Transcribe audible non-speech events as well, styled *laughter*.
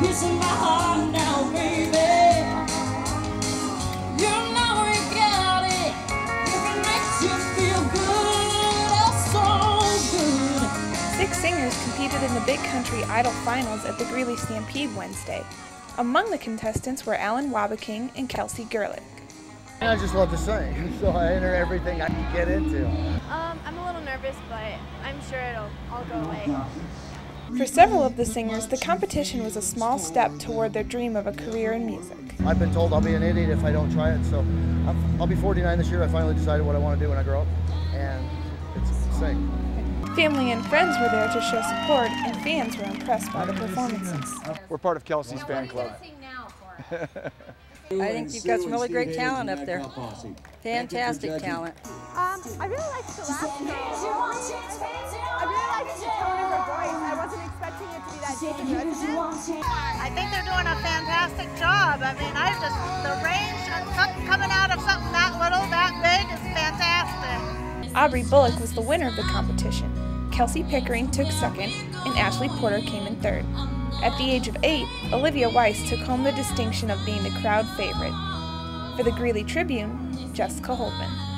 piece of my heart now, baby. You know you got it. If it makes you feel good, oh so good. Six singers competed in the Big Country Idol finals at the Greeley Stampede Wednesday. Among the contestants were Alan Wabaking and Kelsey Gerlich. I just love to sing, *laughs* so I enter everything I can get into. Um, I'm a little nervous, but I'm sure it'll all go away. For several of the singers, the competition was a small step toward their dream of a career in music. I've been told I'll be an idiot if I don't try it, so I'm, I'll be 49 this year. I finally decided what I want to do when I grow up, and it's sing. Family and friends were there to show support, and fans were impressed by the performances. We're part of Kelsey's fan club. *laughs* I think you've got some really great talent up there. Fantastic talent. Um, I really liked the last girl. I think they're doing a fantastic job. I mean, I just, the range coming out of something that little, that big is fantastic. Aubrey Bullock was the winner of the competition. Kelsey Pickering took second, and Ashley Porter came in third. At the age of eight, Olivia Weiss took home the distinction of being the crowd favorite. For the Greeley Tribune, Jessica Holtman.